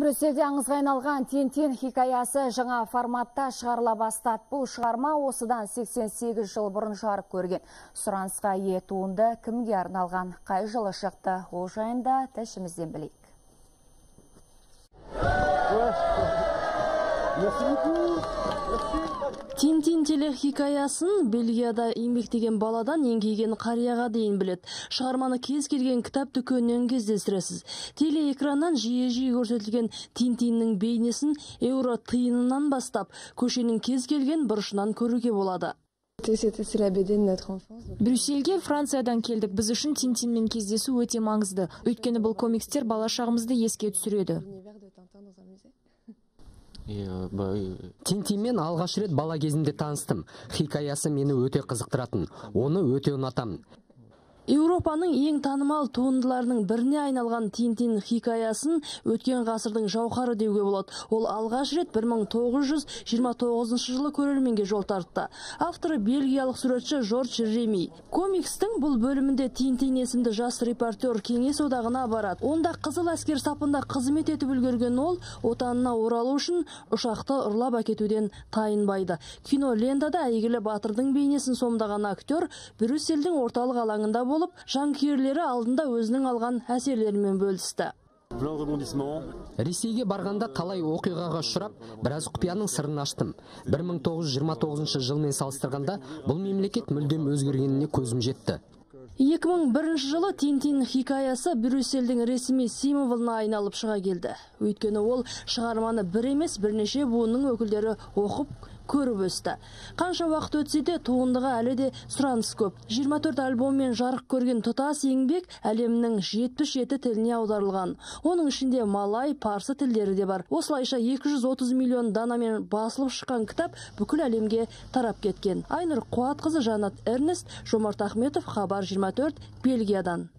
Брюссельде аңызға айналған Тентен хикаясы жаңа форматта шығарыла бастады. Бұл шығарма осыдан 88 жыл бұрын жарық көрген. Сұранысқа ие туынды кімге арналған қай жылы шықты ол жайында тілшімізден білейік. Тинтин телехикаясын Бельгияда еңбектеген баладан еңгейген қарияға дейін білет. Шығарманы кез келген кітап дүкенінен кездестіресіз. Телеэкраннан жиі-жиі көрсетілген Тинтиннің бейнесін еуро тиынынан бастап, көшенің кез келген бұрышынан көруге болады. брюссельге франциядан келдік біз үшін тинтинмен кездесу өте маңызды өйткені бұл комикстер бала шағымызды еске түсіреді тинтинмен алғаш рет бала кезімде таныстым. Хикаясы мені өте қызықтыратын. Оны өте ұнатамын Еуропаның ең танымал туындыларының біріне айналған Тинтин хикаясын өткен ғасырдың жауһары деуге болады. Ол алғаш рет 1929 жылы көрерменге жол тартты. Авторы бельгиялық суретші Жорж Реми. Комикстің бұл бөлімінде Тинтин есімді жас репортер кеңес одағына барады. Онда қызыл әскер сапында қызмет етіп үлгерген ол отанына оралу үшін ұшақты ұрлап әкетуден тайынбайды. Кино лентада әйгілі батырдың бейнесін сомдаған актер Брюссельдің орталық алаңында болып жанкүйерлері алдында өзінің алған әсерлерімен бөлісті. Ресейге барғанда талай оқиғаға ұшырап біраз құпияның сырын аштым. 1929 жылмен салыстырғанда бұл мемлекет мүлдем өзгергеніне көзім жетті. 2001 жылы Тинтин хикаясы Брюссельдің ресми символына айналып шыға келді. Өйткені ол шығарманы бір емес бірнеше буынның өкілдері оқып көріп өсті. Қанша уақыт өтсе де туындыға әлі де сұраныс көп. 24 альбоммен жарық көрген тұтас еңбек әлемнің 77 тіліне аударылған. Оның ішінде малай парсы тілдері де бар. Осылайша 230 миллион данамен басылып шыққан кітап бүкіл әлемге тарап кеткен. Айнұр қуатқызы жанат эрнест жомарт ахметов хабар 24 бельгиядан.